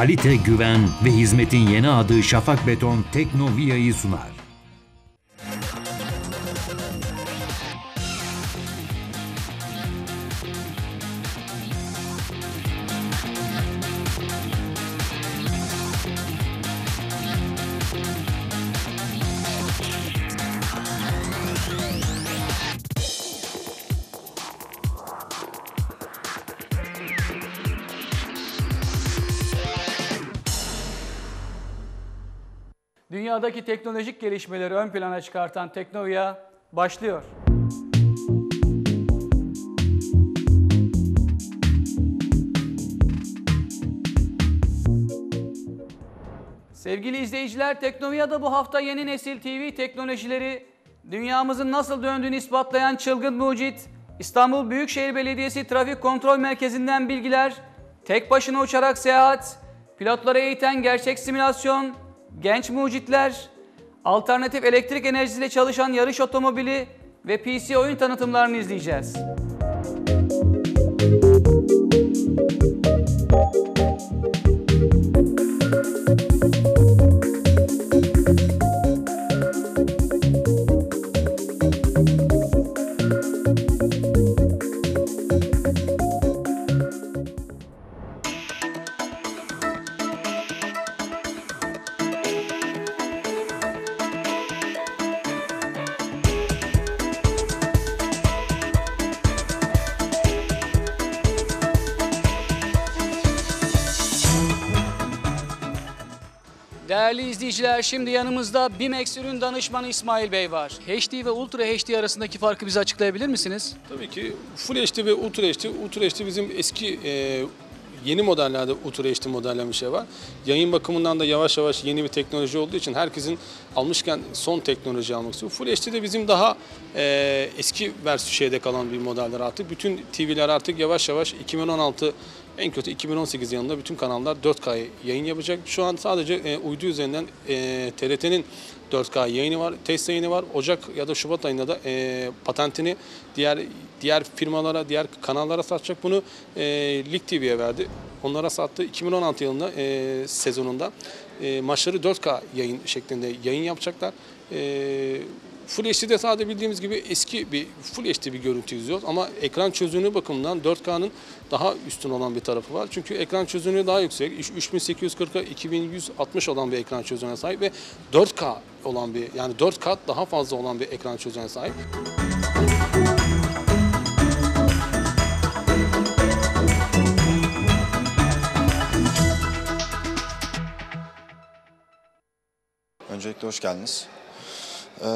Kalite, güven ve hizmetin yeni adı Şafak Beton Teknovia'yı sunar. Dünyadaki teknolojik gelişmeleri ön plana çıkartan Teknovia başlıyor. Sevgili izleyiciler, Teknovia'da bu hafta yeni nesil TV teknolojileri, dünyamızın nasıl döndüğünü ispatlayan çılgın mucit, İstanbul Büyükşehir Belediyesi Trafik Kontrol Merkezi'nden bilgiler, tek başına uçarak seyahat, pilotları eğiten gerçek simülasyon, genç mucitler, alternatif elektrik enerjisiyle çalışan yarış otomobili ve PC oyun tanıtımlarını izleyeceğiz. İzleyiciler şimdi yanımızda BİMEX ürün danışmanı İsmail Bey var. HD ve Ultra HD arasındaki farkı bize açıklayabilir misiniz? Tabii ki Full HD ve Ultra HD. Ultra HD bizim eski e, yeni modellerde Ultra HD modellen bir şey var. Yayın bakımından da yavaş yavaş yeni bir teknoloji olduğu için herkesin almışken son teknoloji almak istiyor. Full HD de bizim daha e, eski versiyon kalan bir modeller artık. Bütün TV'ler artık yavaş yavaş 2016 en kötü 2018 yılında bütün kanallar 4K yayın yapacak. Şu an sadece e, uydu üzerinden e, TRT'nin 4K yayını var, test yayını var. Ocak ya da Şubat ayında da e, patentini diğer diğer firmalara, diğer kanallara satacak. Bunu e, Lig TV'ye verdi. Onlara sattı. 2016 yılında e, sezonunda e, maçları 4K yayın şeklinde yayın yapacaklar. E, Full HD'de sadece bildiğimiz gibi eski bir Full HD bir görüntü izliyoruz ama ekran çözünürlüğü bakımından 4K'nın daha üstün olan bir tarafı var. Çünkü ekran çözünürlüğü daha yüksek. 3840'a 2160 olan bir ekran çözünürlüğüne sahip ve 4K olan bir yani 4 kat daha fazla olan bir ekran çözünürlüğüne sahip. Öncelikle hoş geldiniz. Ee,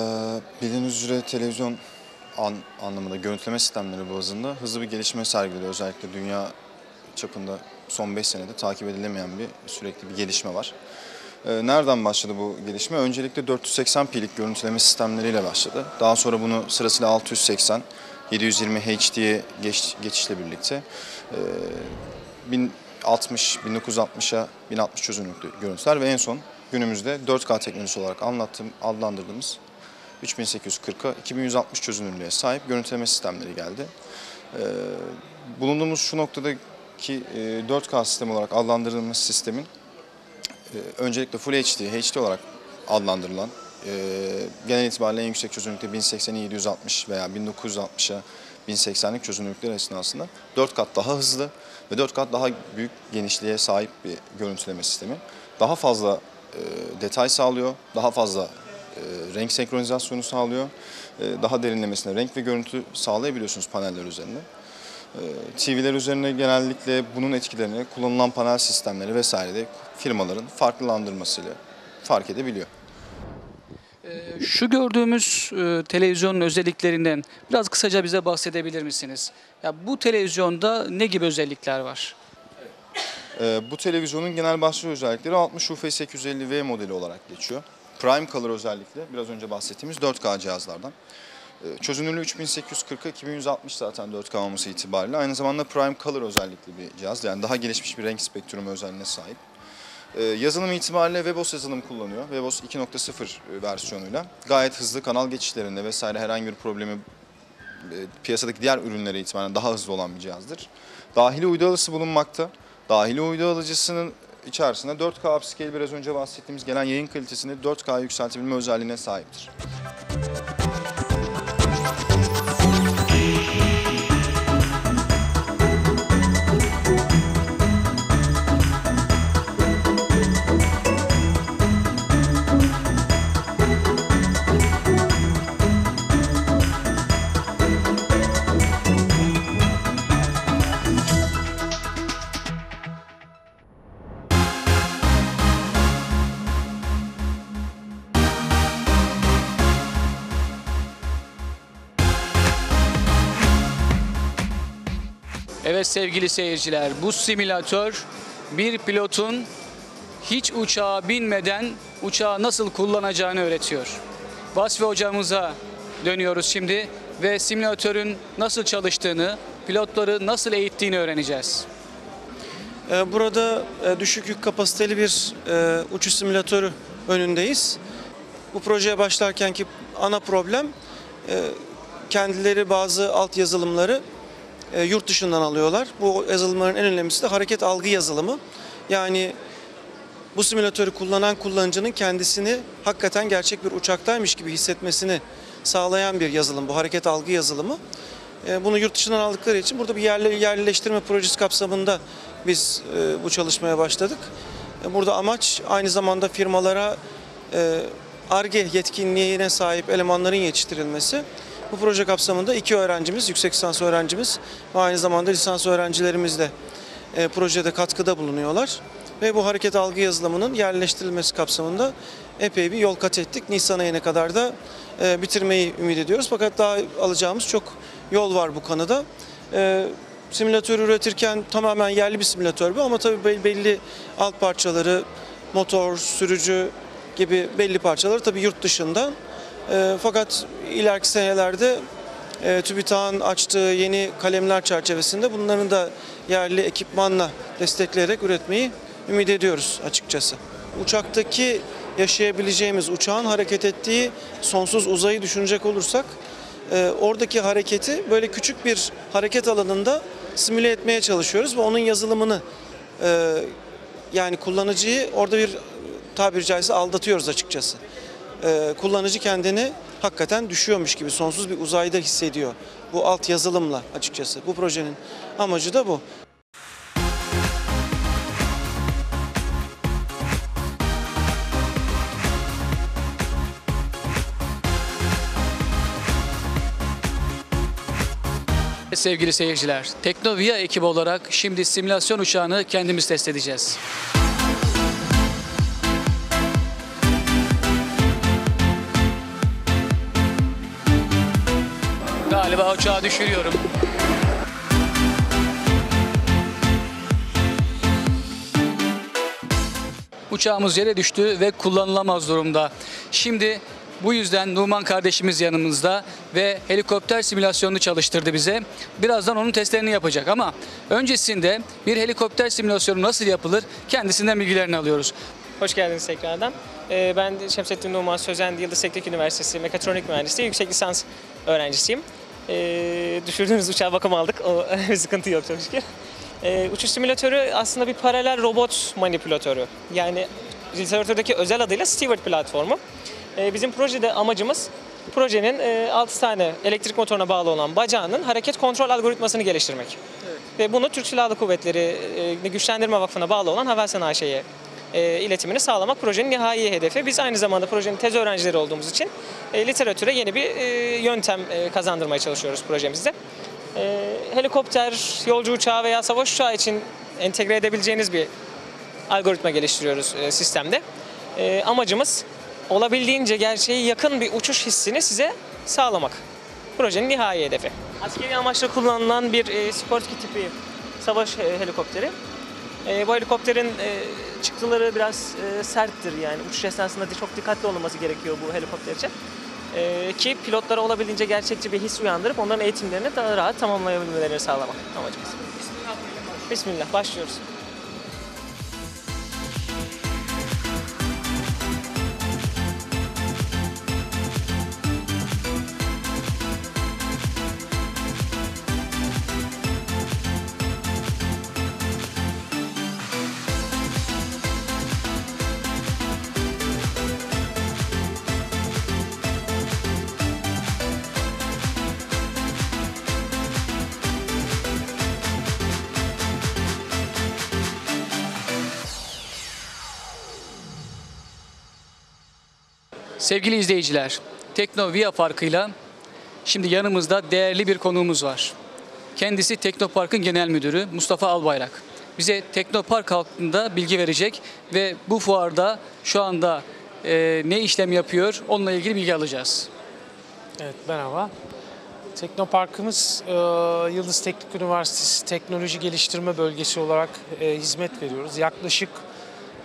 bildiğiniz üzere televizyon an, anlamında görüntüleme sistemleri bazında hızlı bir gelişme sergiliyor. Özellikle dünya çapında son 5 senede takip edilemeyen bir sürekli bir gelişme var. Ee, nereden başladı bu gelişme? Öncelikle 480 p'lik görüntüleme sistemleriyle başladı. Daha sonra bunu sırasıyla 680, 720 HD'ye geç, geçişle birlikte e, 1060, 1960'a 1060 çözünürlüklü görüntüler ve en son günümüzde 4K teknolojisi olarak anlattığım, adlandırdığımız 3840'a 2160 çözünürlüğe sahip görüntüleme sistemleri geldi. Ee, bulunduğumuz şu noktadaki e, 4K sistem olarak adlandırdığımız sistemin e, öncelikle Full HD, HD olarak adlandırılan e, genel itibariyle en yüksek çözünürlükte 1080'i 760 veya 1960'a 1080'lik çözünürlükler esnasında 4 kat daha hızlı ve 4 kat daha büyük genişliğe sahip bir görüntüleme sistemi. Daha fazla e, detay sağlıyor, daha fazla e, renk senkronizasyonu sağlıyor. E, daha derinlemesine renk ve görüntü sağlayabiliyorsunuz paneller üzerinde. E, TV'ler üzerine genellikle bunun etkilerini kullanılan panel sistemleri vesaire de firmaların farklılandırmasıyla fark edebiliyor. Şu gördüğümüz e, televizyonun özelliklerinden biraz kısaca bize bahsedebilir misiniz? Ya bu televizyonda ne gibi özellikler var? Bu televizyonun genel başlı özellikleri 60 UF 850V modeli olarak geçiyor. Prime Color özellikle biraz önce bahsettiğimiz 4K cihazlardan. Ee, çözünürlüğü 3840'a 2160 zaten 4K olması itibariyle. Aynı zamanda Prime Color özellikli bir cihaz. Yani daha gelişmiş bir renk spektrumu özelliğine sahip. Ee, yazılım itibariyle Webos yazılım kullanıyor. Webos 2.0 versiyonuyla. Gayet hızlı kanal geçişlerinde vesaire herhangi bir problemi e, piyasadaki diğer ürünlere itibaren daha hızlı olan bir cihazdır. Dahili uydu alıcısı bulunmakta. Dahili uydu alıcısının içerisinde 4K upscale biraz önce bahsettiğimiz gelen yayın kalitesini 4K yükseltebilme özelliğine sahiptir. Evet sevgili seyirciler, bu simülatör bir pilotun hiç uçağa binmeden uçağı nasıl kullanacağını öğretiyor. Vasfi hocamıza dönüyoruz şimdi ve simülatörün nasıl çalıştığını, pilotları nasıl eğittiğini öğreneceğiz. Ee, Burada e, düşük yük kapasiteli bir e, uçuş simülatörü önündeyiz. Bu projeye başlarkenki ana problem e, kendileri bazı alt yazılımları yurt dışından alıyorlar. Bu yazılımların en önemlisi de hareket algı yazılımı. Yani bu simülatörü kullanan kullanıcının kendisini hakikaten gerçek bir uçaktaymış gibi hissetmesini sağlayan bir yazılım bu hareket algı yazılımı. E, Bunu yurt dışından aldıkları için burada bir yerleştirme projesi kapsamında biz e, bu çalışmaya başladık. E, Burada amaç aynı zamanda firmalara e, ARGE yetkinliğine sahip elemanların yetiştirilmesi. Bu proje kapsamında iki öğrencimiz, yüksek lisans öğrencimiz ve aynı zamanda lisans öğrencilerimiz de e, projede katkıda bulunuyorlar. Ve bu hareket algı yazılımının yerleştirilmesi kapsamında epey bir yol kat ettik. Nisan ayına kadar da e, bitirmeyi ümit ediyoruz. Fakat daha alacağımız çok yol var bu konuda. E, simülatör üretirken tamamen yerli bir simülatör bu ama tabii be- belli alt parçaları, motor, sürücü gibi belli parçaları tabii yurt dışından. E, fakat ileriki senelerde e, TÜBİTAK'ın açtığı yeni kalemler çerçevesinde bunların da yerli ekipmanla destekleyerek üretmeyi ümit ediyoruz açıkçası. Uçaktaki yaşayabileceğimiz uçağın hareket ettiği sonsuz uzayı düşünecek olursak e, oradaki hareketi böyle küçük bir hareket alanında simüle etmeye çalışıyoruz ve onun yazılımını e, yani kullanıcıyı orada bir tabiri caizse aldatıyoruz açıkçası. E, kullanıcı kendini hakikaten düşüyormuş gibi sonsuz bir uzayda hissediyor. Bu alt yazılımla açıkçası. Bu projenin amacı da bu. Sevgili seyirciler, Teknovia ekibi olarak şimdi simülasyon uçağını kendimiz test edeceğiz. Uçağı düşürüyorum. Uçağımız yere düştü ve kullanılamaz durumda. Şimdi bu yüzden Numan kardeşimiz yanımızda ve helikopter simülasyonunu çalıştırdı bize. Birazdan onun testlerini yapacak ama öncesinde bir helikopter simülasyonu nasıl yapılır kendisinden bilgilerini alıyoruz. Hoş geldiniz tekrardan. Ee, Ben Şemsettin Numan Sözen Yıldız Teknik Üniversitesi Mekatronik Mühendisliği yüksek lisans öğrencisiyim. Ee, düşürdüğünüz uçağa bakım aldık. O bir sıkıntı yok çok şükür. Ee, uçuş simülatörü aslında bir paralel robot manipülatörü. Yani literatürdeki özel adıyla Steward platformu. Ee, bizim projede amacımız projenin e, 6 tane elektrik motoruna bağlı olan bacağının hareket kontrol algoritmasını geliştirmek. Ve bunu Türk Silahlı Kuvvetleri e, Güçlendirme Vakfı'na bağlı olan Havelsan AŞ'ye e, iletimini sağlamak projenin nihai hedefi. Biz aynı zamanda projenin tez öğrencileri olduğumuz için e, literatüre yeni bir e, yöntem kazandırmaya çalışıyoruz projemizde. Helikopter, yolcu uçağı veya savaş uçağı için entegre edebileceğiniz bir algoritma geliştiriyoruz sistemde. Amacımız olabildiğince gerçeğe yakın bir uçuş hissini size sağlamak. Projenin nihai hedefi. Askeri amaçla kullanılan bir e, Sikorsky tipi savaş e, helikopteri. E, bu helikopterin e, çıktıları biraz e, serttir yani uçuş esnasında da çok dikkatli olunması gerekiyor bu helikopter için. E, ki pilotlara olabildiğince gerçekçi bir his uyandırıp onların eğitimlerini daha rahat tamamlayabilmelerini sağlamak amacımız. Bismillah başlıyoruz. Sevgili izleyiciler, Teknovia farkıyla şimdi yanımızda değerli bir konuğumuz var. Kendisi Teknopark'ın genel müdürü Mustafa Albayrak. Bize Teknopark hakkında bilgi verecek ve bu fuarda şu anda e, ne işlem yapıyor onunla ilgili bilgi alacağız. Evet, merhaba. Teknoparkımız e, Yıldız Teknik Üniversitesi Teknoloji Geliştirme Bölgesi olarak e, hizmet veriyoruz. Yaklaşık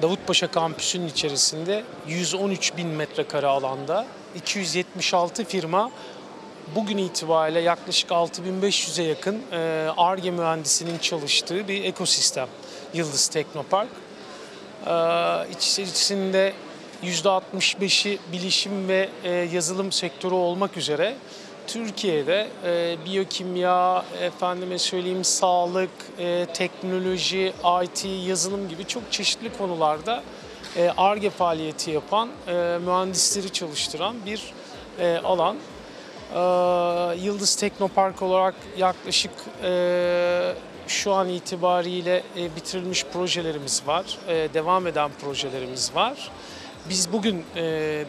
Davutpaşa kampüsünün içerisinde 113 bin metrekare alanda 276 firma bugün itibariyle yaklaşık 6500'e yakın ARGE mühendisinin çalıştığı bir ekosistem Yıldız Teknopark. E, içerisinde %65'i bilişim ve e, yazılım sektörü olmak üzere Türkiye'de e, biyokimya, efendime söyleyeyim sağlık, e, teknoloji, IT, yazılım gibi çok çeşitli konularda ARGE faaliyeti yapan, e, mühendisleri çalıştıran bir e, alan. E, Yıldız Teknopark olarak yaklaşık e, şu an itibariyle e, bitirilmiş projelerimiz var, e, devam eden projelerimiz var. Biz bugün e,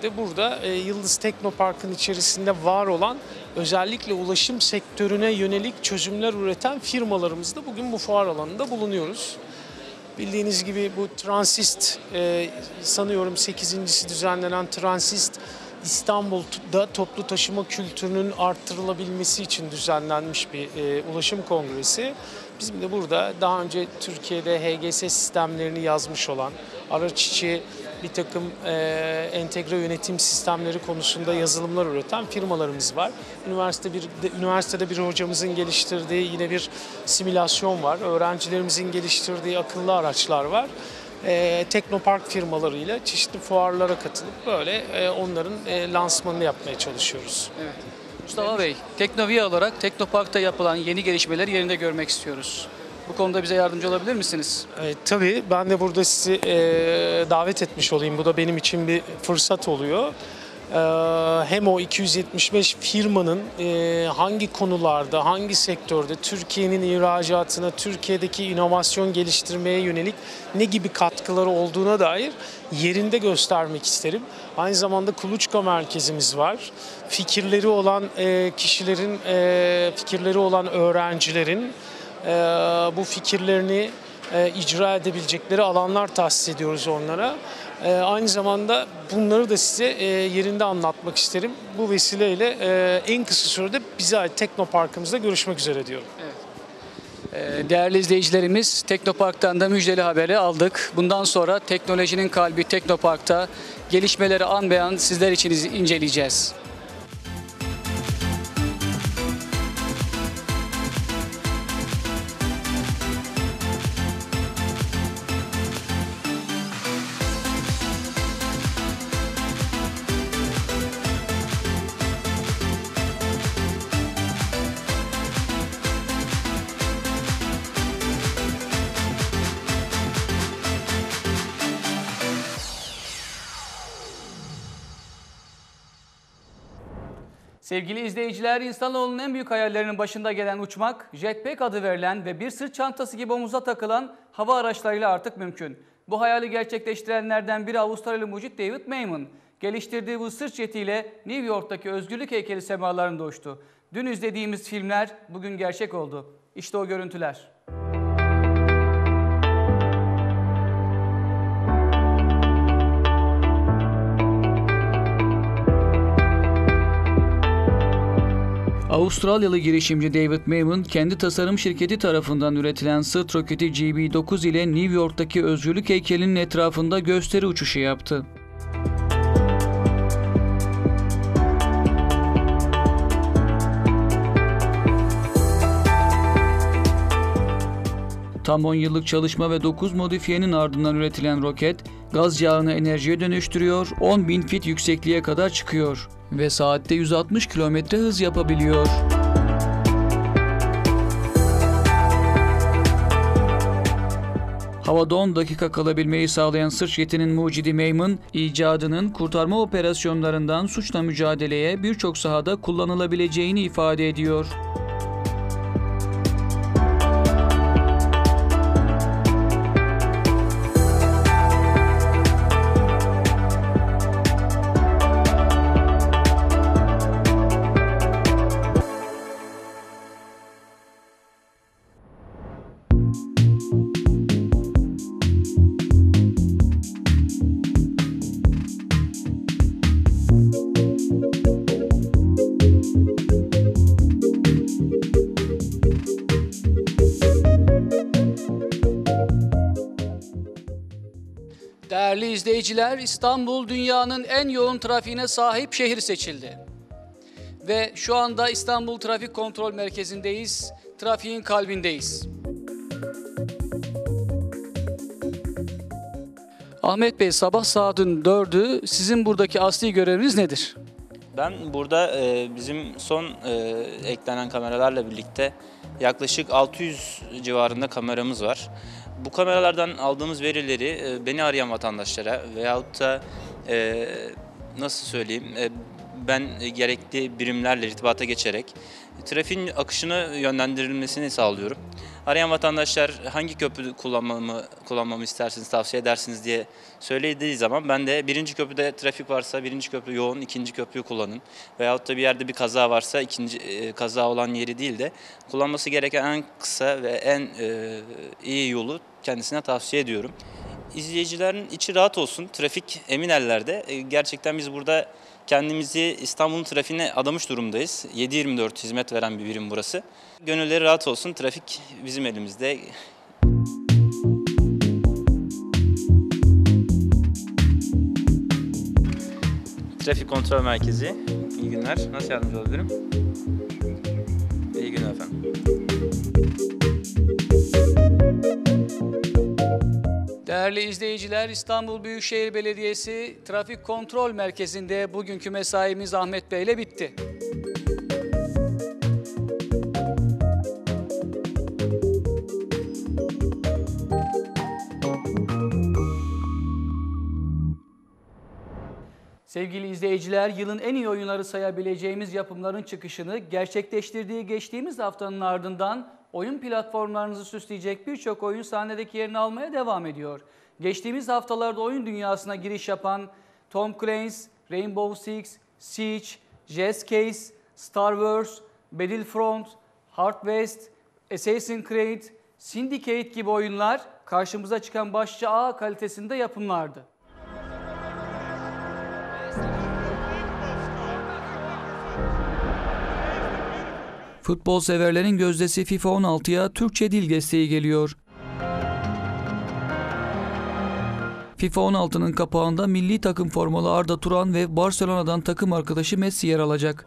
de burada e, Yıldız Teknopark'ın içerisinde var olan özellikle ulaşım sektörüne yönelik çözümler üreten firmalarımızda bugün bu fuar alanında bulunuyoruz. Bildiğiniz gibi bu Transist e, sanıyorum 8.si düzenlenen Transist İstanbul'da toplu taşıma kültürünün arttırılabilmesi için düzenlenmiş bir e, ulaşım kongresi. Bizim de burada daha önce Türkiye'de HGS sistemlerini yazmış olan, araç içi bir takım e, entegre yönetim sistemleri konusunda yazılımlar üreten firmalarımız var. Üniversite bir de, üniversitede bir hocamızın geliştirdiği yine bir simülasyon var. Öğrencilerimizin geliştirdiği akıllı araçlar var. E, Teknopark firmalarıyla çeşitli fuarlara katılıp böyle e, onların e, lansmanını yapmaya çalışıyoruz. Evet. Mustafa Bey, Teknovia olarak Teknopark'ta yapılan yeni gelişmeleri yerinde görmek istiyoruz. Bu konuda bize yardımcı olabilir misiniz? E, tabii ben de burada sizi e, davet etmiş olayım. Bu da benim için bir fırsat oluyor. E, hem o 275 firmanın e, hangi konularda, hangi sektörde Türkiye'nin ihracatına, Türkiye'deki inovasyon geliştirmeye yönelik ne gibi katkıları olduğuna dair yerinde göstermek isterim. Aynı zamanda kuluçka merkezimiz var. Fikirleri olan e, kişilerin, e, fikirleri olan öğrencilerin bu fikirlerini e, icra edebilecekleri alanlar tahsis ediyoruz onlara. E, aynı zamanda bunları da size e, yerinde anlatmak isterim. Bu vesileyle e, en kısa sürede bize ait Teknopark'ımızda görüşmek üzere diyorum. Ee, Değerli izleyicilerimiz, Teknopark'tan da müjdeli haberi aldık. Bundan sonra teknolojinin kalbi Teknopark'ta gelişmeleri an be an sizler için iz- inceleyeceğiz. Sevgili izleyiciler, insanoğlunun en büyük hayallerinin başında gelen uçmak, jetpack adı verilen ve bir sırt çantası gibi omuza takılan hava araçlarıyla artık mümkün. Bu hayali gerçekleştirenlerden biri Avustralyalı mucit David Mayman. Geliştirdiği bu sırt jetiyle New York'taki özgürlük heykeli semalarında uçtu. Dün izlediğimiz filmler bugün gerçek oldu. İşte o görüntüler. Avustralyalı girişimci David Maven, kendi tasarım şirketi tarafından üretilen sırt roketi GB-9 ile New York'taki özgürlük heykelinin etrafında gösteri uçuşu yaptı. Tam 10 yıllık çalışma ve 9 modifiyenin ardından üretilen roket, gaz yağını enerjiye dönüştürüyor, 10 bin fit yüksekliğe kadar çıkıyor ve saatte 160 kilometre hız yapabiliyor. Havada 10 dakika kalabilmeyi sağlayan sırt jetinin mucidi Mayman, icadının kurtarma operasyonlarından suçla mücadeleye birçok sahada kullanılabileceğini ifade ediyor. Değerli izleyiciler, İstanbul dünyanın en yoğun trafiğine sahip şehir seçildi. Ve şu anda İstanbul Trafik Kontrol Merkezi'ndeyiz. Trafiğin kalbindeyiz. Ahmet Bey sabah saatin 4'ü sizin buradaki asli göreviniz nedir? Ben burada e, bizim son e, eklenen kameralarla birlikte yaklaşık 600 civarında kameramız var. Bu kameralardan aldığımız verileri e, beni arayan vatandaşlara veyahut da e, nasıl söyleyeyim e, ben gerekli birimlerle irtibata geçerek trafiğin akışını yönlendirilmesini sağlıyorum. Arayan vatandaşlar hangi köprü kullanmamı kullanmamı istersiniz, tavsiye edersiniz diye söylediği zaman ben de birinci köprüde trafik varsa birinci köprü yoğun, ikinci köprüyü kullanın. Veyahut da bir yerde bir kaza varsa ikinci e, kaza olan yeri değil de kullanması gereken en kısa ve en e, iyi yolu kendisine tavsiye ediyorum. İzleyicilerin içi rahat olsun, trafik emin ellerde. E, Gerçekten biz burada kendimizi İstanbul'un trafiğine adamış durumdayız. 7-24 hizmet veren bir birim burası. Gönülleri rahat olsun, trafik bizim elimizde. Trafik Kontrol Merkezi. İyi günler. Nasıl yardımcı olabilirim? İyi günler efendim. Değerli izleyiciler, İstanbul Büyükşehir Belediyesi Trafik Kontrol Merkezi'nde bugünkü mesaimiz Ahmet Bey ile bitti. Sevgili izleyiciler, yılın en iyi oyunları sayabileceğimiz yapımların çıkışını gerçekleştirdiği geçtiğimiz haftanın ardından oyun platformlarınızı süsleyecek birçok oyun sahnedeki yerini almaya devam ediyor. Geçtiğimiz haftalarda oyun dünyasına giriş yapan Tom Clancy's Rainbow Six, Siege, Jazz Case, Star Wars, Battlefront, Hard West, Assassin's Creed, Syndicate gibi oyunlar karşımıza çıkan başlıca A kalitesinde yapımlardı. Futbol severlerin gözdesi FIFA 16'ya Türkçe dil desteği geliyor. FIFA 16'nın kapağında milli takım formalı Arda Turan ve Barcelona'dan takım arkadaşı Messi yer alacak.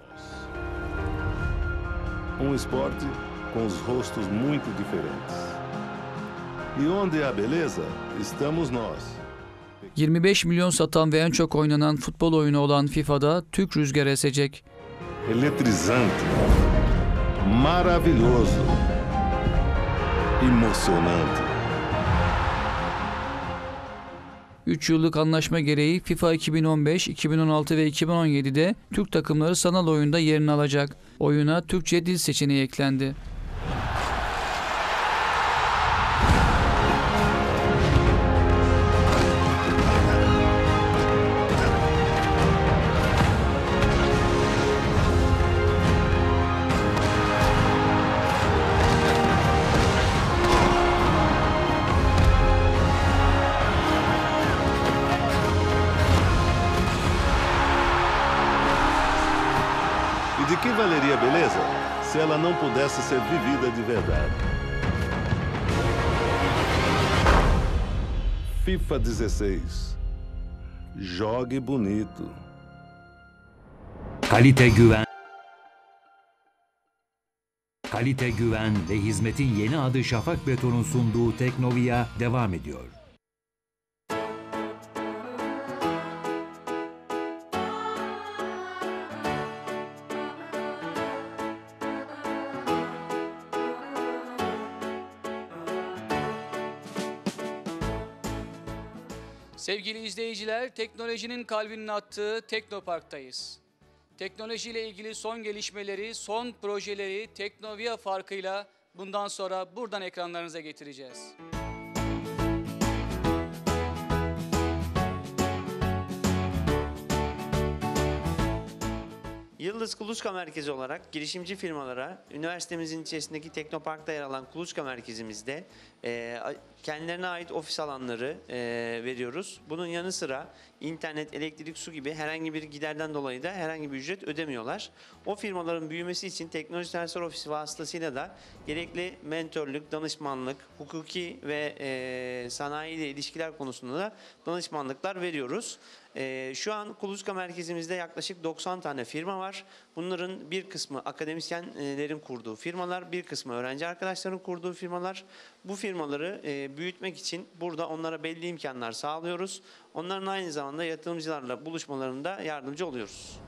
Um esporte com os rostos muito diferentes. E onde há beleza, estamos nós. 25 milyon satan ve en çok oynanan futbol oyunu olan FIFA'da Türk rüzgar esecek. Eletrizante. Maravilhoso. Emocionante. 3 yıllık anlaşma gereği FIFA 2015, 2016 ve 2017'de Türk takımları sanal oyunda yerini alacak. Oyuna Türkçe dil seçeneği eklendi. Pudesse ser vivida de verdade? FIFA 16. Jogue bonito. Kalite güven Kalite güven ve hizmetin yeni adı Şafak Beton'un sunduğu Teknovia devam ediyor. Sevgili izleyiciler, teknolojinin kalbinin attığı Teknopark'tayız. Teknolojiyle ilgili son gelişmeleri, son projeleri Teknovia farkıyla bundan sonra buradan ekranlarınıza getireceğiz. Yıldız Kuluçka Merkezi olarak girişimci firmalara üniversitemizin içerisindeki Teknopark'ta yer alan Kuluçka Merkezimizde e, kendilerine ait ofis alanları e, veriyoruz. Bunun yanı sıra internet, elektrik, su gibi herhangi bir giderden dolayı da herhangi bir ücret ödemiyorlar. O firmaların büyümesi için Teknoloji Transfer Ofisi vasıtasıyla da gerekli mentörlük, danışmanlık, hukuki ve e, sanayi ile ilişkiler konusunda da danışmanlıklar veriyoruz. E, şu an Kuluçka merkezimizde yaklaşık 90 tane firma var. Bunların bir kısmı akademisyenlerin kurduğu firmalar, bir kısmı öğrenci arkadaşların kurduğu firmalar. Bu firmaları e, büyütmek için burada onlara belli imkanlar sağlıyoruz. Onların aynı zamanda yatırımcılarla buluşmalarında yardımcı oluyoruz.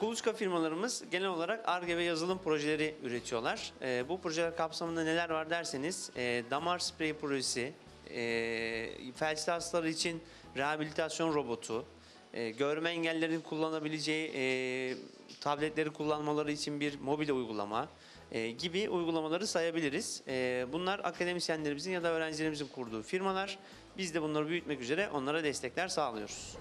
Kuluçka firmalarımız genel olarak ARGE ve yazılım projeleri üretiyorlar. Ee, bu projeler kapsamında neler var derseniz e, damar spreyi projesi, e, felçli hastalar için rehabilitasyon robotu, e, görme engellerin kullanabileceği e, tabletleri kullanmaları için bir mobil uygulama e, gibi uygulamaları sayabiliriz. E, bunlar akademisyenlerimizin ya da öğrencilerimizin kurduğu firmalar. Biz de bunları büyütmek üzere onlara destekler sağlıyoruz.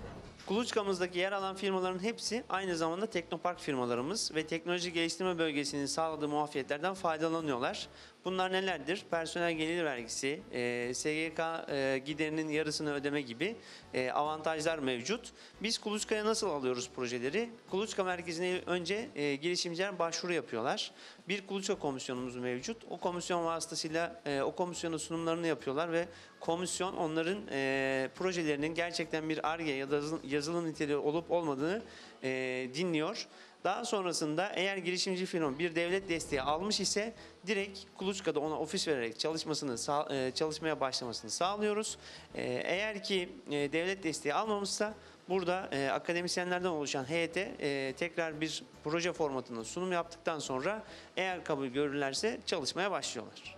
Kuluçkamızdaki yer alan firmaların hepsi aynı zamanda teknopark firmalarımız ve teknoloji geliştirme bölgesinin sağladığı muafiyetlerden faydalanıyorlar. Bunlar nelerdir? Personel gelir vergisi, e, SGK e, giderinin yarısını ödeme gibi e, avantajlar mevcut. Biz Kuluçka'ya nasıl alıyoruz projeleri? Kuluçka merkezine önce e, girişimciler başvuru yapıyorlar. Bir Kuluçka komisyonumuz mevcut. O komisyon vasıtasıyla e, o komisyonun sunumlarını yapıyorlar ve komisyon onların e, projelerinin gerçekten bir ARGE ya da yazılım, niteliği olup olmadığını e, dinliyor. Daha sonrasında eğer girişimci firma bir devlet desteği almış ise direkt Kuluçka'da ona ofis vererek çalışmasını e, çalışmaya başlamasını sağlıyoruz. E, Eğer ki e, devlet desteği almamışsa burada akademisyenlerden oluşan heyete tekrar bir proje formatında sunum yaptıktan sonra eğer kabul görürlerse çalışmaya başlıyorlar.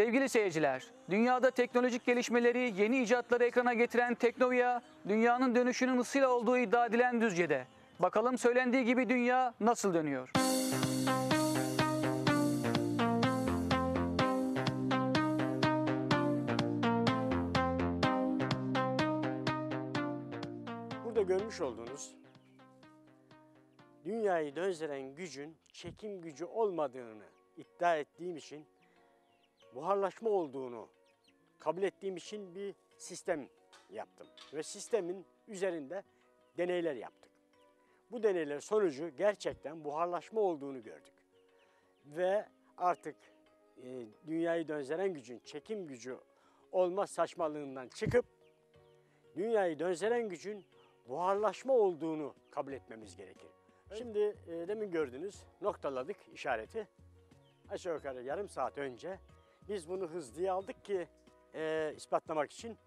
Sevgili seyirciler, dünyada teknolojik gelişmeleri, yeni icatları ekrana getiren Teknovia, dünyanın dönüşünün ısıyla olduğu iddia edilen Düzce'de. Bakalım söylendiği gibi dünya nasıl dönüyor? Burada görmüş olduğunuz dünyayı döndüren gücün çekim gücü olmadığını iddia ettiğim için buharlaşma olduğunu kabul ettiğim için bir sistem yaptım. Ve sistemin üzerinde deneyler yaptık. Bu deneyler sonucu gerçekten buharlaşma olduğunu gördük. Ve artık e, dünyayı döndüren gücün çekim gücü olma saçmalığından çıkıp dünyayı döndüren gücün buharlaşma olduğunu kabul etmemiz gerekir. Şimdi e, demin gördünüz noktaladık işareti. Aşağı yukarı yarım saat önce biz bunu hızlıya aldık ki e, ispatlamak için.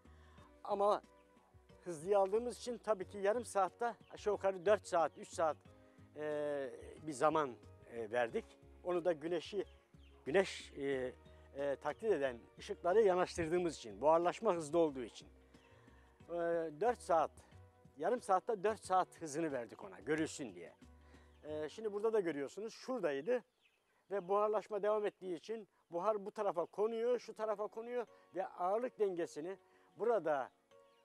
Ama hızlıya aldığımız için tabii ki yarım saatte aşağı yukarı 4 saat, 3 saat e, bir zaman e, verdik. Onu da güneşi, güneş e, e, taklit eden ışıkları yanaştırdığımız için, buharlaşma hızlı olduğu için. E, 4 saat, yarım saatte 4 saat hızını verdik ona, görülsün diye. E, şimdi burada da görüyorsunuz, şuradaydı ve buharlaşma devam ettiği için buhar bu tarafa konuyor, şu tarafa konuyor ve ağırlık dengesini burada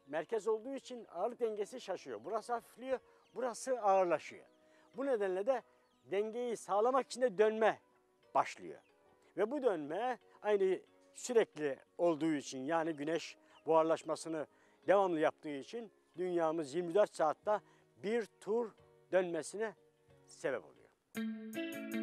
merkez olduğu için ağırlık dengesi şaşıyor. Burası hafifliyor, burası ağırlaşıyor. Bu nedenle de dengeyi sağlamak için de dönme başlıyor. Ve bu dönme aynı sürekli olduğu için yani güneş buharlaşmasını devamlı yaptığı için dünyamız 24 saatte bir tur dönmesine sebep oluyor.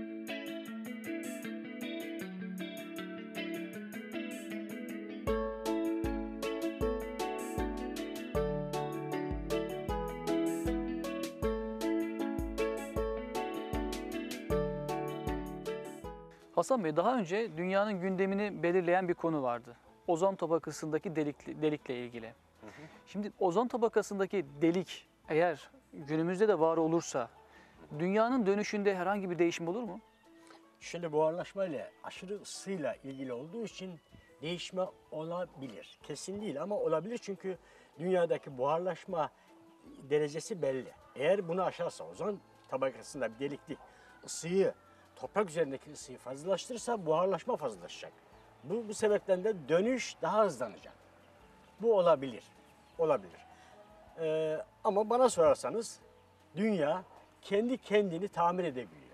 Hasan Bey daha önce dünyanın gündemini belirleyen bir konu vardı. Ozon tabakasındaki delik, delikle ilgili. Şimdi ozon tabakasındaki delik eğer günümüzde de var olursa dünyanın dönüşünde herhangi bir değişim olur mu? Şimdi buharlaşma ile aşırı ısıyla ilgili olduğu için değişme olabilir. Kesin değil ama olabilir çünkü dünyadaki buharlaşma derecesi belli. Eğer bunu aşarsa ozon tabakasında bir deliklik ısıyı toprak üzerindeki ısıyı fazlalaştırırsa buharlaşma fazlalaşacak. Bu, bu sebepten de dönüş daha hızlanacak. Bu olabilir. Olabilir. Ee, ama bana sorarsanız dünya kendi kendini tamir edebiliyor.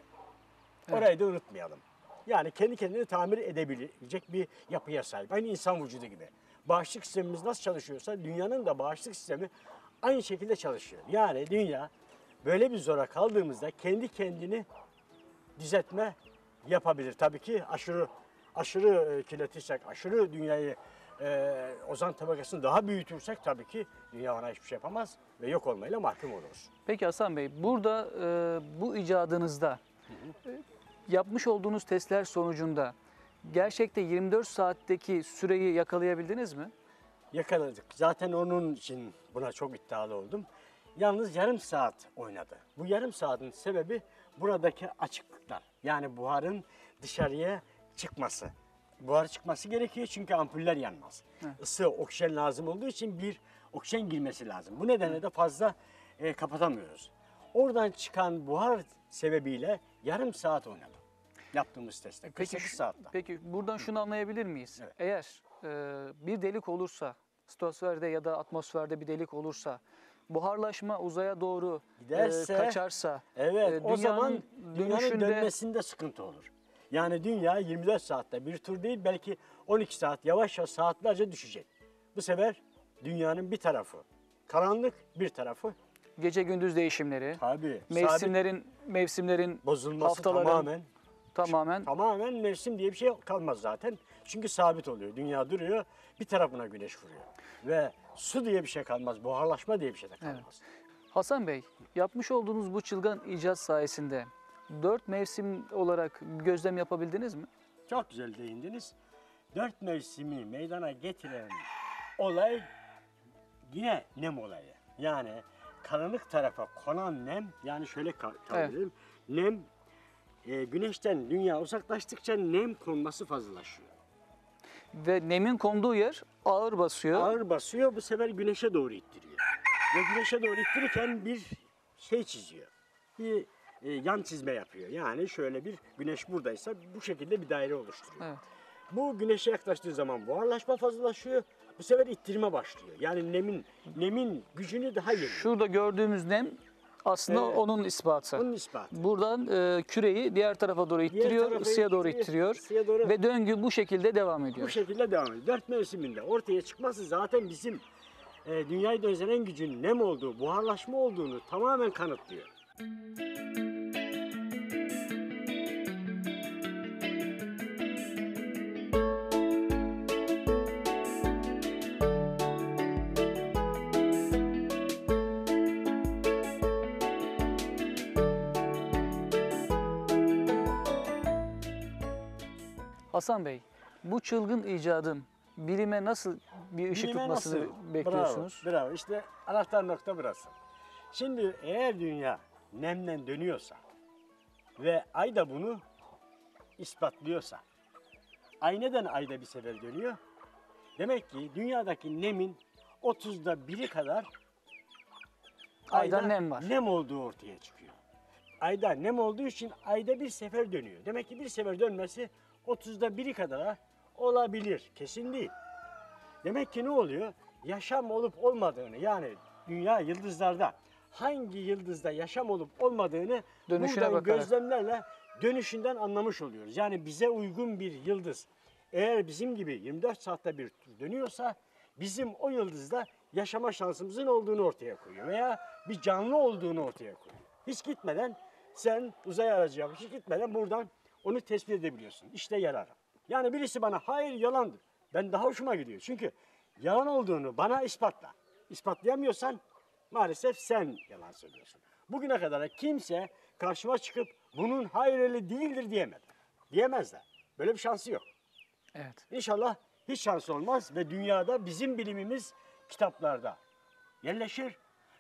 Orayı da unutmayalım. Yani kendi kendini tamir edebilecek bir yapıya sahip. Aynı insan vücudu gibi. Bağışıklık sistemimiz nasıl çalışıyorsa dünyanın da bağışıklık sistemi aynı şekilde çalışıyor. Yani dünya böyle bir zora kaldığımızda kendi kendini düzeltme yapabilir. Tabii ki aşırı aşırı e, kirletirsek, aşırı dünyayı e, ozan tabakasını daha büyütürsek tabii ki dünya ona hiçbir şey yapamaz ve yok olmayla mahkum oluruz. Peki Hasan Bey burada e, bu icadınızda e, yapmış olduğunuz testler sonucunda gerçekte 24 saatteki süreyi yakalayabildiniz mi? Yakaladık. Zaten onun için buna çok iddialı oldum. Yalnız yarım saat oynadı. Bu yarım saatin sebebi buradaki açıklıklar. Yani buharın dışarıya çıkması. Buhar çıkması gerekiyor çünkü ampuller yanmaz. Isı, oksijen lazım olduğu için bir oksijen girmesi lazım. Bu nedenle de fazla e, kapatamıyoruz. Oradan çıkan buhar sebebiyle yarım saat oynadı. Yaptığımız testte. 48 şu- saatte. Peki buradan şunu anlayabilir miyiz? Eğer e, bir delik olursa, stratosferde ya da atmosferde bir delik olursa, buharlaşma uzaya doğru e, Giderse- kaçarsa, Evet, e, o zaman dünyanın dönüşünde dönmesinde sıkıntı olur. Yani dünya 24 saatte bir tur değil belki 12 saat yavaş yavaş saatlerce düşecek. Bu sefer dünyanın bir tarafı karanlık, bir tarafı gece gündüz değişimleri, tabii mevsimlerin mevsimlerin bozulması haftaların tamamen tamamen tamamen mevsim diye bir şey kalmaz zaten. Çünkü sabit oluyor. Dünya duruyor, bir tarafına güneş vuruyor. Ve su diye bir şey kalmaz, buharlaşma diye bir şey de kalmaz. Hasan Bey, yapmış olduğunuz bu çılgın icat sayesinde dört mevsim olarak gözlem yapabildiniz mi? Çok güzel değindiniz. Dört mevsimi meydana getiren olay yine nem olayı. Yani karanlık tarafa konan nem, yani şöyle ka- tabir Evet. Nem, e, güneşten dünya uzaklaştıkça nem konması fazlalaşıyor. Ve nemin konduğu yer ağır basıyor. Ağır basıyor, bu sefer güneşe doğru ittiriyor. Ve güneşe doğru ittirirken bir şey çiziyor. Bir e, yan çizme yapıyor. Yani şöyle bir güneş buradaysa bu şekilde bir daire oluşturuyor. Evet. Bu güneşe yaklaştığı zaman buharlaşma fazlalaşıyor. Bu sefer ittirme başlıyor. Yani nemin nemin gücünü daha yeniyor. Şurada gördüğümüz nem aslında Evet. onun ispatı. Bunun ispatı. Buradan e, küreyi diğer tarafa doğru ittiriyor, ısıya doğru ittiriyor, ısıya doğru- ve döngü bu şekilde devam ediyor. Bu şekilde devam ediyor. Dört mevsiminde ortaya çıkması zaten bizim e, dünyayı döndüren gücün nem olduğu, buharlaşma olduğunu tamamen kanıtlıyor. Hasan Bey, bu çılgın icadın bilime nasıl bir ışık Bilime tutmasını nasıl? bekliyorsunuz? Bravo, bravo. İşte anahtar nokta burası. Şimdi eğer dünya nemden dönüyorsa ve ay da bunu ispatlıyorsa, ay neden ayda bir sefer dönüyor? Demek ki dünyadaki nemin 30'da biri kadar Ayda ayda nem var. Nem olduğu ortaya çıkıyor. Ayda nem olduğu için ayda bir sefer dönüyor. Demek ki bir sefer dönmesi 30'da biri kadar olabilir. Kesin değil. Demek ki ne oluyor? Yaşam olup olmadığını yani dünya yıldızlarda hangi yıldızda yaşam olup olmadığını Dönüşüne buradan bakarak. gözlemlerle dönüşünden anlamış oluyoruz. Yani bize uygun bir yıldız eğer bizim gibi 24 saatte bir tur dönüyorsa bizim o yıldızda yaşama şansımızın olduğunu ortaya koyuyor veya bir canlı olduğunu ortaya koyuyor. Hiç gitmeden sen uzay aracı yapıp hiç gitmeden buradan onu tespit edebiliyorsun. İşte yarar. Yani birisi bana hayır yalandır. Ben daha hoşuma gidiyor. Çünkü yalan olduğunu bana ispatla. İspatlayamıyorsan maalesef sen yalan söylüyorsun. Bugüne kadar kimse karşıma çıkıp bunun hayır değildir diyemedi. Diyemezler. Böyle bir şansı yok. Evet. İnşallah hiç şans olmaz ve dünyada bizim bilimimiz kitaplarda yerleşir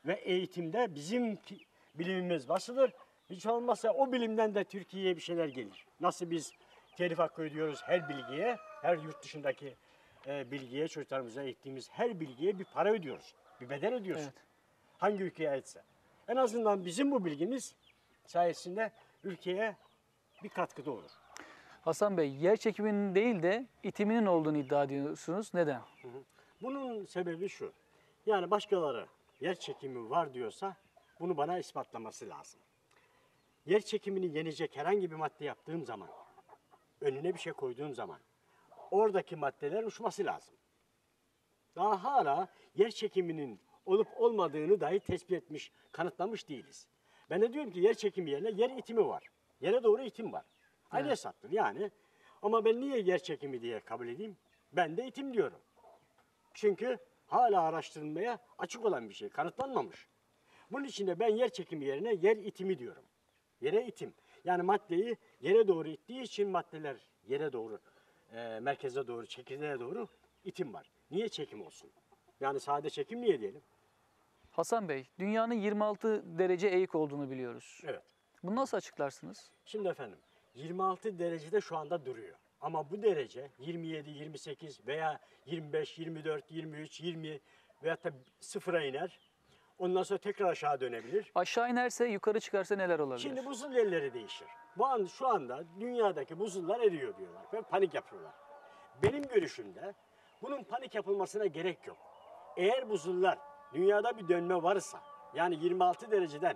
ve eğitimde bizim bilimimiz basılır. Hiç olmazsa o bilimden de Türkiye'ye bir şeyler gelir. Nasıl biz telif hakkı ödüyoruz her bilgiye, her yurt dışındaki e, bilgiye, çocuklarımıza eğittiğimiz her bilgiye bir para ödüyoruz. Bir bedel ödüyoruz. Evet. Hangi ülkeye aitse. En azından bizim bu bilgimiz sayesinde ülkeye bir katkıda olur. Hasan Bey, yer çekiminin değil de itiminin olduğunu iddia ediyorsunuz. Neden? Bunun sebebi şu. Yani başkaları yer çekimi var diyorsa bunu bana ispatlaması lazım. Yer çekimini yenecek herhangi bir madde yaptığım zaman, önüne bir şey koyduğum zaman oradaki maddeler uçması lazım. Daha hala yer çekiminin olup olmadığını dahi tespit etmiş, kanıtlamış değiliz. Ben de diyorum ki yer çekimi yerine yer itimi var. Yere doğru itim var. Aynı hesaптır yani. Ama ben niye yer çekimi diye kabul edeyim? Ben de itim diyorum. Çünkü hala araştırılmaya açık olan bir şey, kanıtlanmamış. Bunun için de ben yer çekimi yerine yer itimi diyorum. Yere itim. Yani maddeyi yere doğru ittiği için maddeler yere doğru, e, merkeze doğru, çekirdeğe doğru itim var. Niye çekim olsun? Yani sade çekim niye diyelim? Hasan Bey, dünyanın 26 derece eğik olduğunu biliyoruz. Evet. Bunu nasıl açıklarsınız? Şimdi efendim 26 derecede şu anda duruyor. Ama bu derece 27, 28 veya 25, 24, 23, 20 veyahut da sıfıra iner. Ondan sonra tekrar aşağı dönebilir. Aşağı inerse, yukarı çıkarsa neler olabilir? Şimdi buzul yerleri değişir. Bu an şu anda dünyadaki buzullar eriyor diyorlar ve panik yapıyorlar. Benim görüşümde bunun panik yapılmasına gerek yok. Eğer buzullar dünyada bir dönme varsa yani 26 dereceden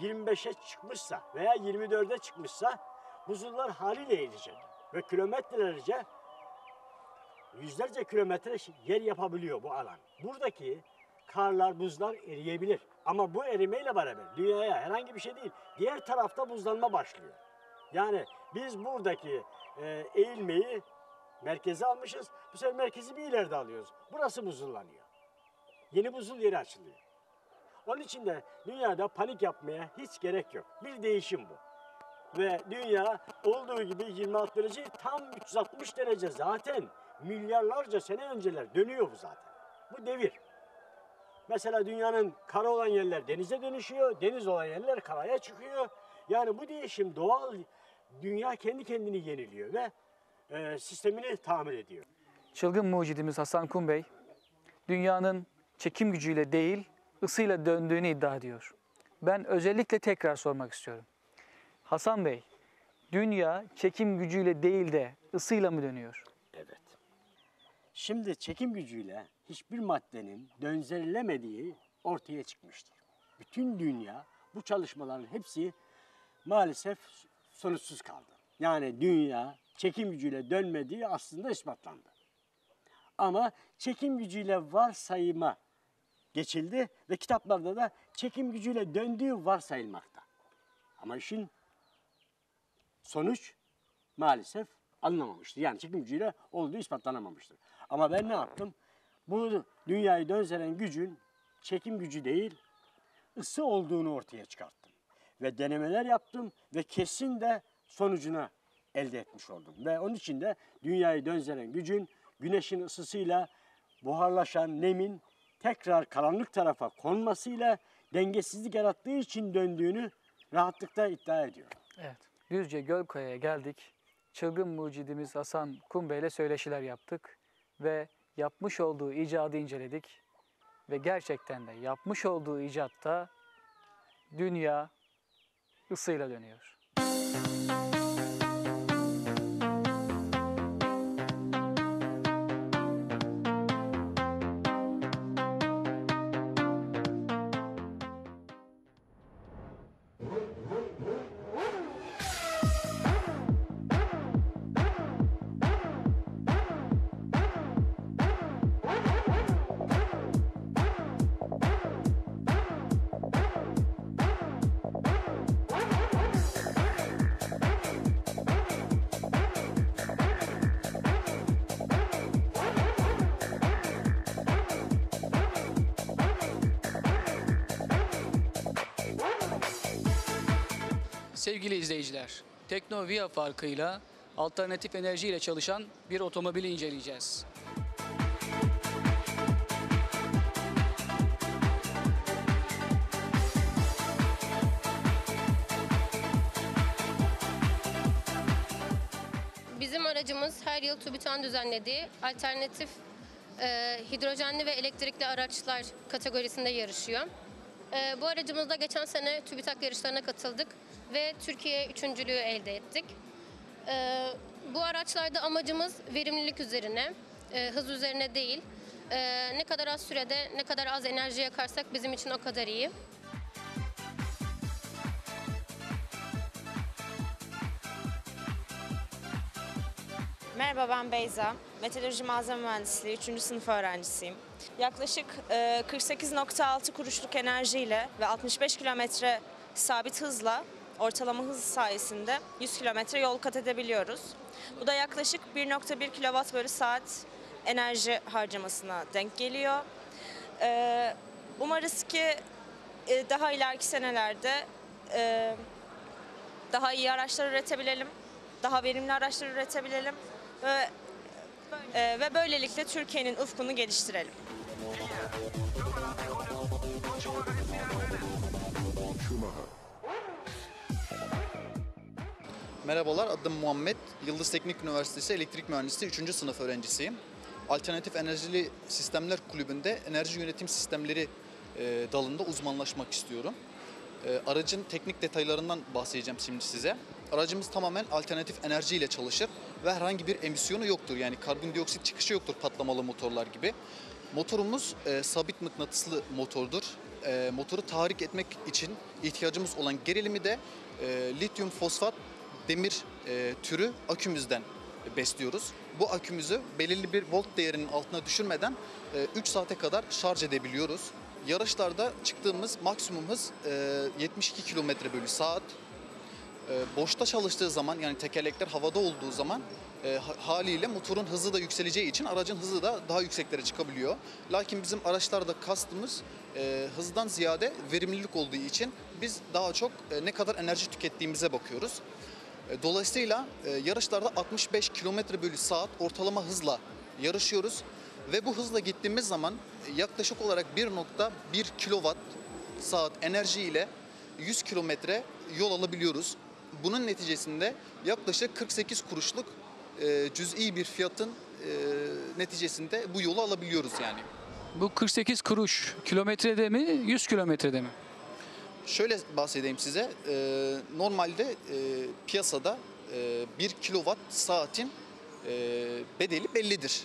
25'e çıkmışsa veya 24'e çıkmışsa buzullar haliyle eğilecek ve kilometrelerce yüzlerce kilometre yer yapabiliyor bu alan. Buradaki karlar, buzlar eriyebilir. Ama bu erimeyle beraber dünyaya herhangi bir şey değil. Diğer tarafta buzlanma başlıyor. Yani biz buradaki e, eğilmeyi merkeze almışız. Bu sefer merkezi bir ileride alıyoruz. Burası buzullanıyor. Yeni buzul yeri açılıyor. Onun için de dünyada panik yapmaya hiç gerek yok. Bir değişim bu. Ve dünya olduğu gibi 26 derece tam 360 derece zaten milyarlarca sene önceler dönüyor bu zaten. Bu devir. Mesela dünyanın kara olan yerler denize dönüşüyor, deniz olan yerler karaya çıkıyor. Yani bu değişim doğal, dünya kendi kendini yeniliyor ve e, sistemini tamir ediyor. Çılgın mucidimiz Hasan Kun Bey, dünyanın çekim gücüyle değil, ısıyla döndüğünü iddia ediyor. Ben özellikle tekrar sormak istiyorum. Hasan Bey, dünya çekim gücüyle değil de ısıyla mı dönüyor? Evet. Şimdi çekim gücüyle hiçbir maddenin döndürülemediği ortaya çıkmıştır. Bütün dünya bu çalışmaların hepsi maalesef sonuçsuz kaldı. Yani dünya çekim gücüyle dönmediği aslında ispatlandı. Ama çekim gücüyle varsayıma geçildi ve kitaplarda da çekim gücüyle döndüğü varsayılmakta. Ama işin sonuç maalesef alınamamıştır. Yani çekim gücüyle olduğu ispatlanamamıştır. Ama ben ne yaptım? Bu dünyayı döndüren gücün çekim gücü değil, ısı olduğunu ortaya çıkarttım. Ve denemeler yaptım ve kesin de sonucuna elde etmiş oldum. Ve onun için de dünyayı döndüren gücün güneşin ısısıyla buharlaşan nemin tekrar karanlık tarafa konmasıyla dengesizlik yarattığı için döndüğünü rahatlıkla iddia ediyorum. Evet. Düzce Gölkaya'ya geldik. Çılgın mucidimiz Hasan Kun Bey ile söyleşiler yaptık ve yapmış olduğu icadı inceledik. Ve gerçekten de yapmış olduğu icatta dünya ısıyla dönüyor. Sevgili izleyiciler, Teknovia farkıyla alternatif enerji ile çalışan bir otomobili inceleyeceğiz. Bizim aracımız her yıl TÜBİTAK'ın düzenlediği alternatif e, hidrojenli ve elektrikli araçlar kategorisinde yarışıyor. E, bu aracımızda geçen sene TÜBİTAK yarışlarına katıldık ve Türkiye üçüncülüğü elde ettik. E, bu araçlarda amacımız verimlilik üzerine, e, hız üzerine değil. E, ne kadar az sürede, ne kadar az enerji yakarsak bizim için o kadar iyi. Merhaba ben Beyza. Meteoroloji malzeme mühendisliği 3. sınıf öğrencisiyim. Yaklaşık e, 48.6 kuruşluk enerjiyle ve 65 kilometre sabit hızla ortalama hız sayesinde 100 kilometre yol kat edebiliyoruz. Bu da yaklaşık 1.1 kilowatt bölü saat enerji harcamasına denk geliyor. E, umarız ki e, daha ileriki senelerde e, daha iyi araçlar üretebilelim, daha verimli araçlar üretebilelim ve, e, ve böylelikle Türkiye'nin ufkunu geliştirelim. Merhabalar, adım Muhammed. Yıldız Teknik Üniversitesi Elektrik Mühendisliği 3. sınıf öğrencisiyim. Alternatif Enerjili Sistemler Kulübü'nde enerji yönetim sistemleri e, dalında uzmanlaşmak istiyorum. E, aracın teknik detaylarından bahsedeceğim şimdi size. Aracımız tamamen alternatif enerji ile çalışır ve herhangi bir emisyonu yoktur. Yani karbondioksit çıkışı yoktur patlamalı motorlar gibi. Motorumuz e, sabit mıknatıslı motordur. E, motoru tahrik etmek için ihtiyacımız olan gerilimi de e, lityum fosfat demir e, türü akümüzden besliyoruz. Bu akümüzü belirli bir volt değerinin altına düşürmeden 3 saate kadar şarj edebiliyoruz. Yarışlarda çıktığımız maksimum hız e, 72 km bölü saat. E, boşta çalıştığı zaman yani tekerlekler havada olduğu zaman e, ha- haliyle motorun hızı da yükseleceği için aracın hızı da daha yükseklere çıkabiliyor. Lakin bizim araçlarda kastımız e, hızdan ziyade verimlilik olduğu için biz daha çok e, ne kadar enerji tükettiğimize bakıyoruz. Dolayısıyla yarışlarda 65 km bölü saat ortalama hızla yarışıyoruz. Ve bu hızla gittiğimiz zaman yaklaşık olarak 1.1 kilowatt saat enerji ile 100 kilometre yol alabiliyoruz. Bunun neticesinde yaklaşık 48 kuruşluk e, cüz'i bir fiyatın e, neticesinde bu yolu alabiliyoruz yani. Bu 48 kuruş kilometrede mi, 100 kilometrede mi? Şöyle bahsedeyim size. Ee, normalde e, piyasada e, 1 kilowatt saatin e, bedeli bellidir.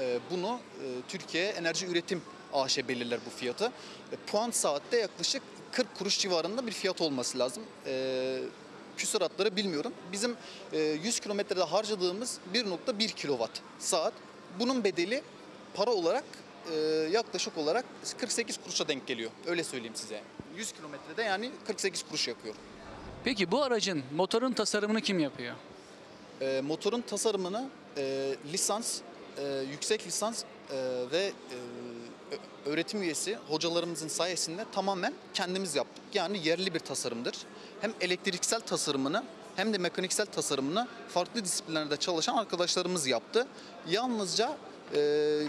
E, bunu e, Türkiye Enerji Üretim AŞ belirler bu fiyatı. E, puan saatte yaklaşık 40 kuruş civarında bir fiyat olması lazım. E, küsuratları bilmiyorum. Bizim e, 100 kilometrede harcadığımız 1.1 kilowatt saat. Bunun bedeli para olarak e, yaklaşık olarak 48 kuruşa denk geliyor. Öyle söyleyeyim size. 100 kilometrede yani 48 kuruş yakıyor. Peki bu aracın motorun tasarımını kim yapıyor? E, motorun tasarımını e, lisans, e, yüksek lisans e, ve e, öğretim üyesi hocalarımızın sayesinde tamamen kendimiz yaptık. Yani yerli bir tasarımdır. Hem elektriksel tasarımını hem de mekaniksel tasarımını farklı disiplinlerde çalışan arkadaşlarımız yaptı. Yalnızca e,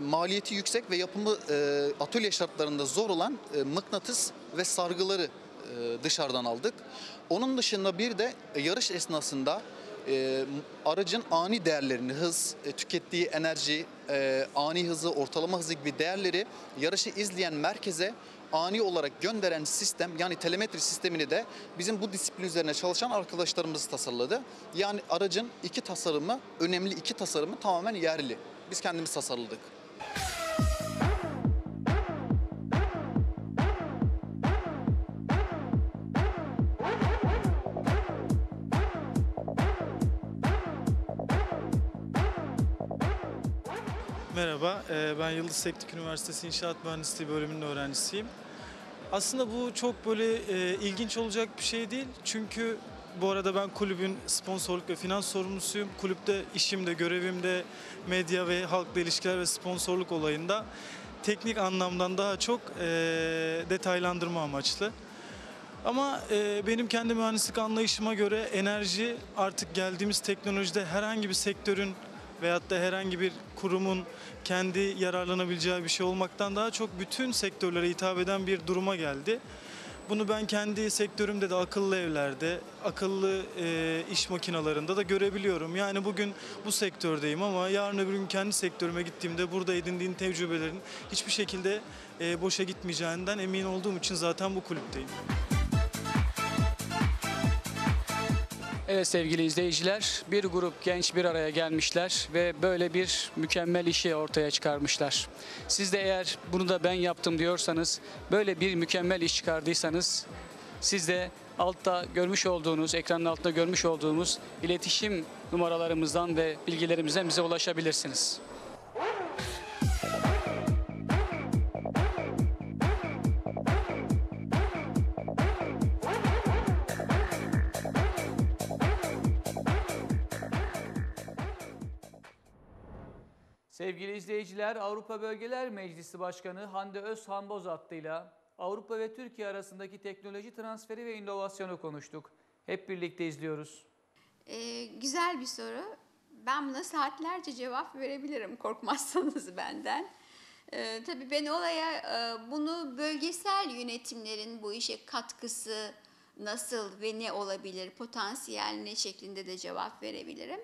maliyeti yüksek ve yapımı e, atölye şartlarında zor olan e, mıknatıs ve sargıları e, dışarıdan aldık. Onun dışında bir de e, yarış esnasında e, aracın ani değerlerini, hız, e, tükettiği enerji, e, ani hızı, ortalama hızı gibi değerleri yarışı izleyen merkeze ani olarak gönderen sistem yani telemetri sistemini de bizim bu disiplin üzerine çalışan arkadaşlarımız tasarladı. Yani aracın iki tasarımı, önemli iki tasarımı tamamen yerli. Biz kendimiz tasarladık. Merhaba, e, ben Yıldız Teknik Üniversitesi İnşaat Mühendisliği bölümünün öğrencisiyim. Aslında bu çok böyle e, ilginç olacak bir şey değil. Çünkü bu arada ben kulübün sponsorluk ve finans sorumlusuyum. Kulüpte işimde, görevimde medya ve halkla ilişkiler ve sponsorluk olayında teknik anlamdan daha çok e, detaylandırma amaçlı. Ama e, benim kendi mühendislik anlayışıma göre enerji artık geldiğimiz teknolojide herhangi bir sektörün veyahut da herhangi bir kurumun kendi yararlanabileceği bir şey olmaktan daha çok bütün sektörlere hitap eden bir duruma geldi. Bunu ben kendi sektörümde de akıllı evlerde, akıllı e, iş makinalarında da görebiliyorum. Yani bugün bu sektördeyim ama yarın öbür gün kendi sektörüme gittiğimde burada edindiğin tecrübelerin hiçbir şekilde e, boşa gitmeyeceğinden emin olduğum için zaten bu kulüpteyim. Evet sevgili izleyiciler, bir grup genç bir araya gelmişler ve böyle bir mükemmel işi ortaya çıkarmışlar. Siz de eğer bunu da ben yaptım diyorsanız, böyle bir mükemmel iş çıkardıysanız siz de altta görmüş olduğunuz, ekranın altında görmüş olduğumuz iletişim numaralarımızdan ve bilgilerimizden bize ulaşabilirsiniz. Sevgili izleyiciler, Avrupa Bölgeler Meclisi Başkanı Hande Özhan Bozatlı'yla Avrupa ve Türkiye arasındaki teknoloji transferi ve inovasyonu konuştuk. Hep birlikte izliyoruz. Ee, güzel bir soru. Ben buna saatlerce cevap verebilirim korkmazsanız benden. Ee, tabii ben olaya e, bunu bölgesel yönetimlerin bu işe katkısı nasıl ve ne olabilir, potansiyel ne şeklinde de cevap verebilirim.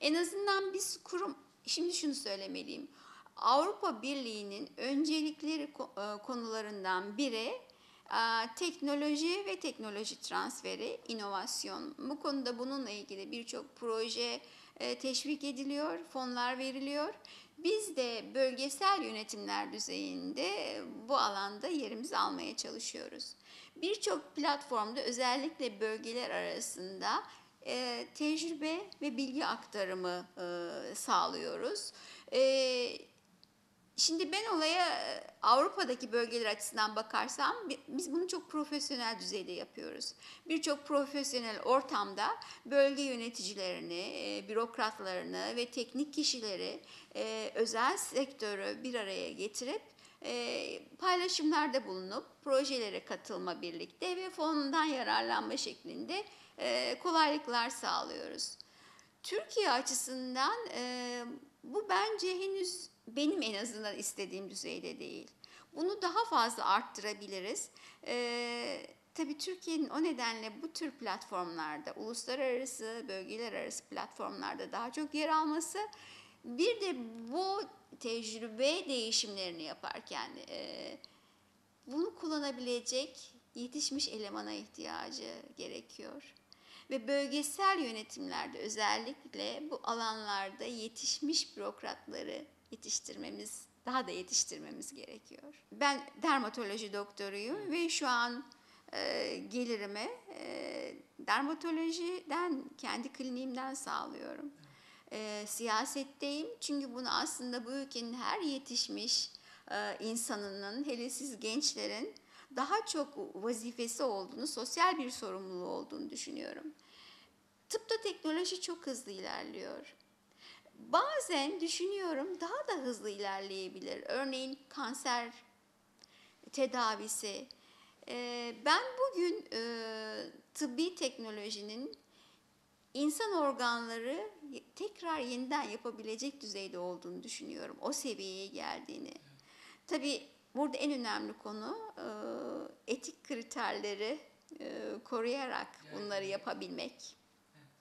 En azından biz kurum, şimdi şunu söylemeliyim. Avrupa Birliği'nin öncelikleri e, konularından biri e, teknoloji ve teknoloji transferi, inovasyon. Bu konuda bununla ilgili birçok proje e, teşvik ediliyor, fonlar veriliyor. Biz de bölgesel yönetimler düzeyinde bu alanda yerimizi almaya çalışıyoruz. Birçok platformda özellikle bölgeler arasında e, tecrübe ve bilgi aktarımı e, sağlıyoruz. E, Şimdi ben olaya e, Avrupa'daki bölgeler açısından bakarsam bi- biz bunu çok profesyonel düzeyde yapıyoruz. Birçok profesyonel ortamda bölge yöneticilerini, e, bürokratlarını ve teknik kişileri e, özel sektörü bir araya getirip e, paylaşımlarda bulunup projelere katılma birlikte ve fondan yararlanma şeklinde kolaylıklar sağlıyoruz. Türkiye açısından e, bu bence henüz benim en azından istediğim düzeyde değil. Bunu daha fazla arttırabiliriz. E, tabii Türkiye'nin o nedenle bu tür platformlarda, uluslararası, bölgeler arası platformlarda daha çok yer alması, bir de bu tecrübe değişimlerini yaparken e, bunu kullanabilecek yetişmiş elemana ihtiyacı gerekiyor. Ve bölgesel yönetimlerde özellikle bu alanlarda yetişmiş bürokratları yetiştirmemiz, daha da yetiştirmemiz gerekiyor. Ben dermatoloji doktoruyum ve şu an e, gelirimi e, dermatolojiden, kendi kliniğimden sağlıyorum. E, siyasetteyim çünkü bunu aslında bu ülkenin her yetişmiş e, insanının, hele siz gençlerin daha çok vazifesi olduğunu, sosyal bir sorumluluğu olduğunu düşünüyorum. Tıpta teknoloji çok hızlı ilerliyor. Bazen düşünüyorum daha da hızlı ilerleyebilir. Örneğin kanser tedavisi. Ee, ben bugün e, tıbbi teknolojinin insan organları tekrar yeniden yapabilecek düzeyde olduğunu düşünüyorum. O seviyeye geldiğini. Tabii burada en önemli konu e, etik kriterleri e, koruyarak bunları yapabilmek.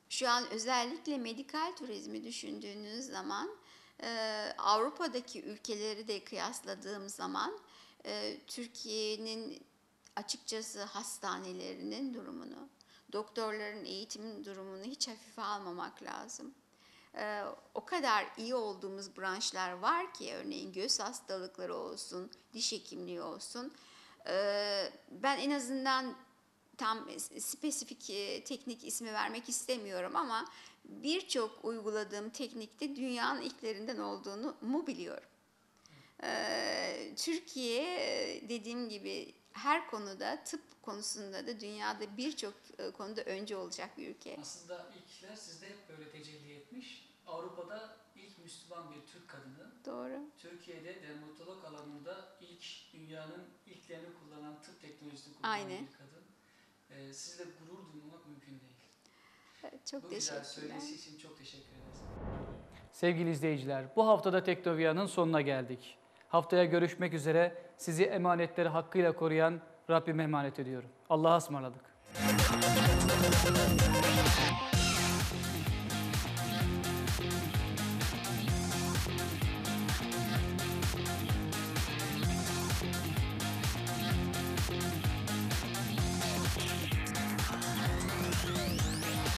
Şu an özellikle medikal turizmi düşündüğünüz zaman e, Avrupa'daki ülkeleri de kıyasladığım zaman Türkiye'nin açıkçası hastanelerinin durumunu, doktorların eğitim durumunu hiç hafife almamak lazım. E, o kadar iyi olduğumuz branşlar var ki örneğin göz hastalıkları olsun, diş hekimliği olsun. E, ben en azından tam spesifik e, teknik ismi vermek istemiyorum ama birçok uyguladığım teknikte dünyanın ilklerinden olduğunu mu biliyorum. Ee, Türkiye e, dediğim gibi her konuda tıp konusunda da dünyada birçok e, konuda önce olacak bir ülke. Aslında ilkler sizde hep böyle tecelli. Avrupa'da ilk Müslüman bir Türk kadını. Doğru. Türkiye'de dermatolog alanında ilk dünyanın ilklerini kullanan tıp teknolojisini kullanan Aynen. bir kadın. Ee, sizle gurur duymamak mümkün değil. Çok Bu güzel söyleşi için çok teşekkür ederiz. Sevgili izleyiciler, bu haftada Teknovia'nın sonuna geldik. Haftaya görüşmek üzere. Sizi emanetleri hakkıyla koruyan Rabbime emanet ediyorum. Allah'a ısmarladık.